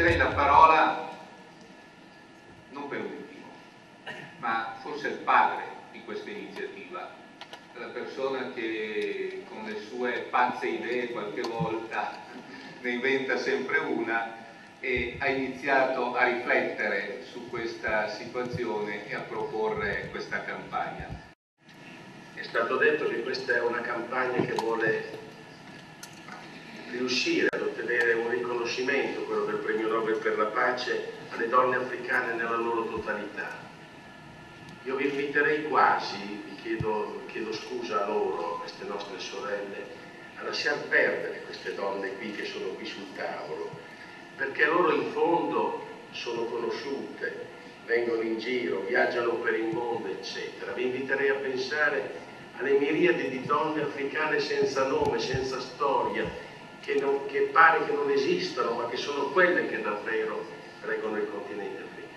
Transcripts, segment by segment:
passerei la parola non per ultimo, ma forse il padre di questa iniziativa, la persona che con le sue pazze idee qualche volta ne inventa sempre una e ha iniziato a riflettere su questa situazione e a proporre questa campagna. È stato detto che questa è una campagna che vuole riuscire ad ottenere un riconoscimento, quello del premio Nobel per la pace, alle donne africane nella loro totalità. Io vi inviterei quasi, vi chiedo, chiedo scusa a loro, a queste nostre sorelle, a lasciar perdere queste donne qui che sono qui sul tavolo, perché loro in fondo sono conosciute, vengono in giro, viaggiano per il mondo, eccetera. Vi inviterei a pensare alle miriadi di donne africane senza nome, senza storia, che, non, che pare che non esistano, ma che sono quelle che davvero reggono il continente africano.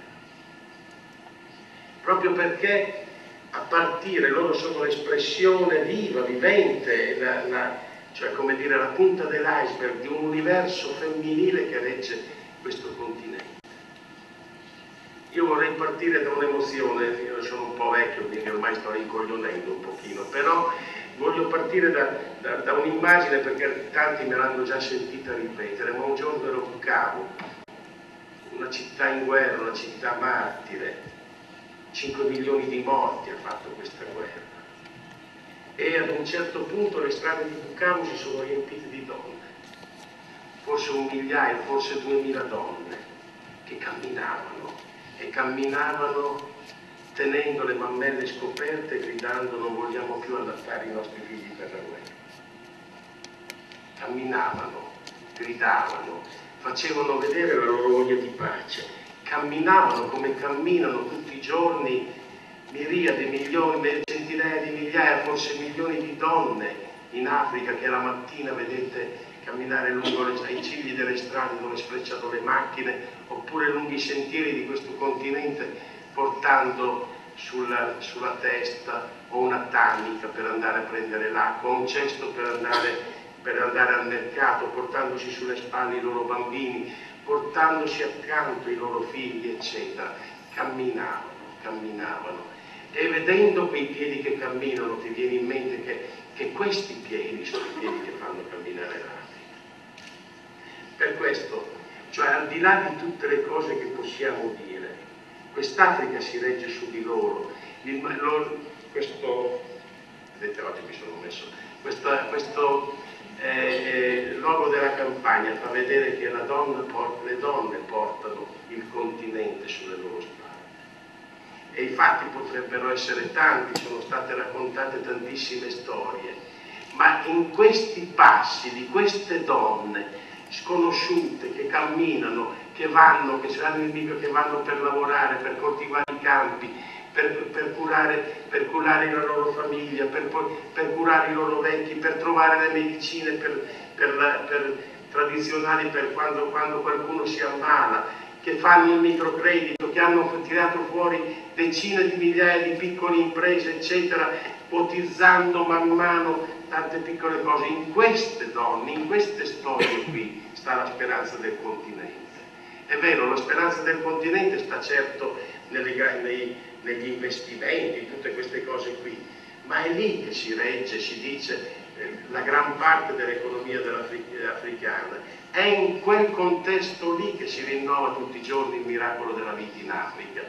Proprio perché a partire, loro sono l'espressione viva, vivente, la, la, cioè come dire la punta dell'iceberg di un universo femminile che regge questo continente. Io vorrei partire da un'emozione, io sono un po' vecchio, quindi ormai sto rincoglionendo un pochino, però voglio partire da, da, da un'immagine perché tanti me l'hanno già sentita ripetere, ma un giorno ero Bucavo, una città in guerra, una città martire, 5 milioni di morti ha fatto questa guerra. E ad un certo punto le strade di Bucavo si sono riempite di donne, forse un migliaio, forse duemila donne che camminavano e camminavano tenendo le mammelle scoperte gridando non vogliamo più allattare i nostri figli per la guerra. Camminavano, gridavano, facevano vedere la loro voglia di pace, camminavano come camminano tutti i giorni miriadi, milioni, centinaia di migliaia, forse milioni di donne in Africa che la mattina vedete camminare lungo i cigli delle strade dove sfrecciano le macchine oppure lungo i sentieri di questo continente portando sulla, sulla testa o una tanica per andare a prendere l'acqua, un cesto per andare, per andare al mercato, portandosi sulle spalle i loro bambini, portandosi accanto i loro figli, eccetera. Camminavano, camminavano. E vedendo quei piedi che camminano ti viene in mente che, che questi piedi sono i piedi che fanno camminare l'Africa. Per questo, cioè al di là di tutte le cose che possiamo dire, Quest'Africa si regge su di loro. Il, loro questo, vedete oggi mi sono messo, questo, questo eh, eh, logo della campagna fa vedere che donna le donne portano il continente sulle loro spalle. E i fatti potrebbero essere tanti, sono state raccontate tantissime storie, ma in questi passi di queste donne sconosciute che camminano che vanno, che saranno in Libia, che vanno per lavorare, per coltivare i campi, per, per, curare, per curare, la loro famiglia, per, per, curare i loro vecchi, per trovare le medicine per, tradizionali per quando, quando qualcuno si ammala, che fanno il microcredito, che hanno tirato fuori decine di migliaia di piccole imprese, eccetera, ipotizzando man mano tante piccole cose. In queste donne, in queste storie qui sta la speranza del continente. È vero, la speranza del continente sta certo nelle, nei, negli investimenti, tutte queste cose qui, ma è lì che si regge, si dice, la gran parte dell'economia africana. È in quel contesto lì che si rinnova tutti i giorni il miracolo della vita in Africa.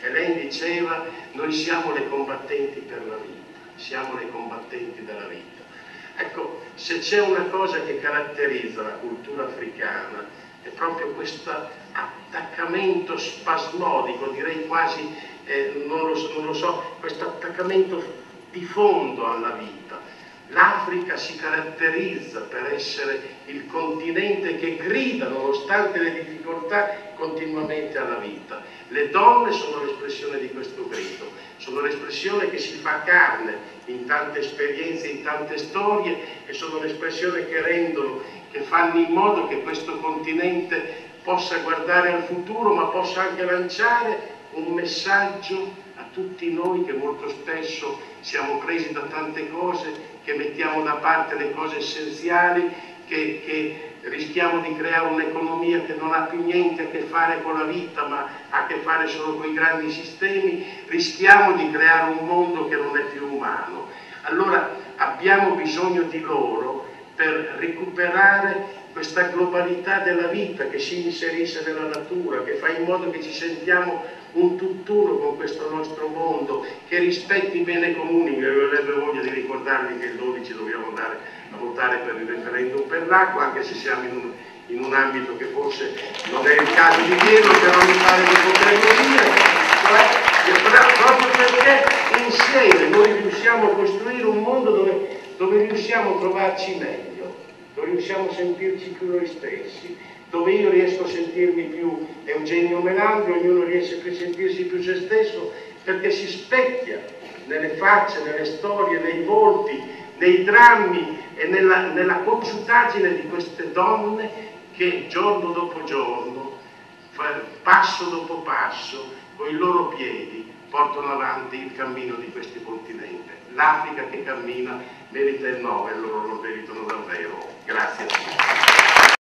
E lei diceva, noi siamo le combattenti per la vita, siamo le combattenti della vita. Ecco, se c'è una cosa che caratterizza la cultura africana, è proprio questo attaccamento spasmodico, direi quasi, eh, non, lo, non lo so, questo attaccamento di fondo alla vita. L'Africa si caratterizza per essere il continente che grida, nonostante le difficoltà, continuamente alla vita. Le donne sono l'espressione di questo grido, sono l'espressione che si fa carne in tante esperienze, in tante storie e sono l'espressione che rendono che fanno in modo che questo continente possa guardare al futuro, ma possa anche lanciare un messaggio tutti noi che molto spesso siamo presi da tante cose, che mettiamo da parte le cose essenziali che, che rischiamo di creare un'economia che non ha più niente a che fare con la vita ma ha a che fare solo con i grandi sistemi, rischiamo di creare un mondo che non è più umano. Allora abbiamo bisogno di loro per recuperare questa globalità della vita che si inserisce nella natura, che fa in modo che ci sentiamo un tutt'uno con questo nostro mondo, che rispetti i beni comuni, mi avrebbe voglia di ricordarvi che il 12 dobbiamo andare a votare per il referendum per l'acqua, anche se siamo in un, in un, ambito che forse non è il caso di dirlo, però mi pare che potremmo dire, cioè, proprio perché insieme noi riusciamo a costruire un mondo dove, dove riusciamo a trovarci meglio dove riusciamo a sentirci più noi stessi, dove io riesco a sentirmi più Eugenio Melandri, ognuno riesce a sentirsi più se stesso, perché si specchia nelle facce, nelle storie, nei volti, nei drammi e nella, nella cocciutaggine di queste donne che giorno dopo giorno, passo dopo passo, con i loro piedi, portano avanti il cammino di questi continenti. L'Africa che cammina merita il Nobel, loro lo meritano davvero. Grazie.